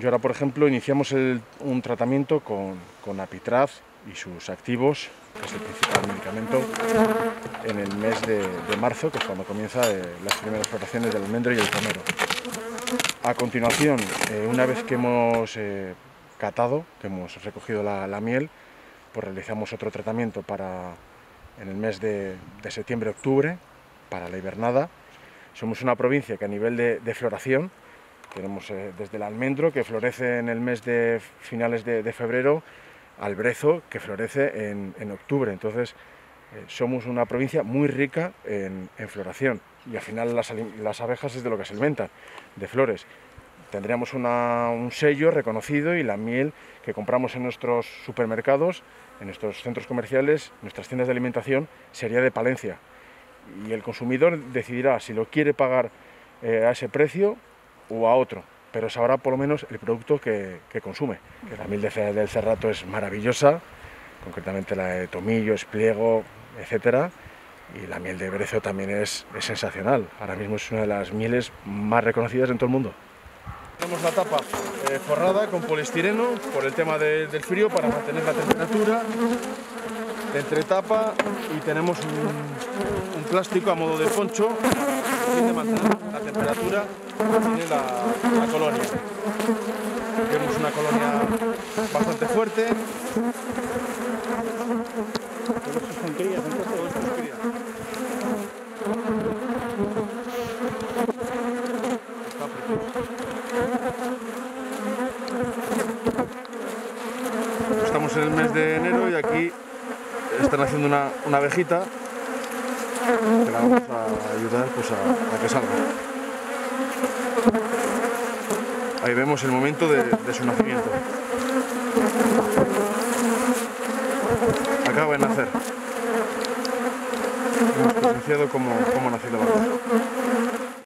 Y ahora, por ejemplo, iniciamos un tratamiento con, con apitraz y sus activos, que es el principal medicamento, en el mes de, marzo, que es cuando comienzan eh, las primeras floraciones del almendro y el romero. A continuación, eh, una vez que hemos eh, catado, que hemos recogido la, miel, pues realizamos otro tratamiento para en el mes de, septiembre-octubre, para la hibernada. Somos una provincia que a nivel de, floración, tenemos desde el almendro, que florece en el mes de finales de febrero, al brezo que florece en, octubre. Entonces, eh, somos una provincia muy rica en, floración y al final las, abejas es de lo que se alimentan, de flores. Tendríamos un sello reconocido y la miel que compramos en nuestros supermercados, en nuestros centros comerciales, nuestras tiendas de alimentación, sería de Palencia. Y el consumidor decidirá si lo quiere pagar eh, a ese precio o a otro pero sabrá por lo menos el producto que, consume. la miel del cerrato es maravillosa, concretamente la de tomillo, espliego, etcétera, y la miel de brezo también es, sensacional. Ahora mismo es una de las mieles más reconocidas en todo el mundo. Tenemos la tapa eh, forrada con poliestireno por el tema del frío para mantener la temperatura entre tapa y tenemos un, plástico a modo de poncho de mantener la temperatura tiene la, colonia. Tenemos una colonia bastante fuerte. Estamos en el mes de enero y aquí están haciendo una, una abejita que la vamos a ayudar pues, a, que salga. Ahí vemos el momento de, su nacimiento. Acaba de nacer. Hemos presenciado cómo, cómo ha nacido la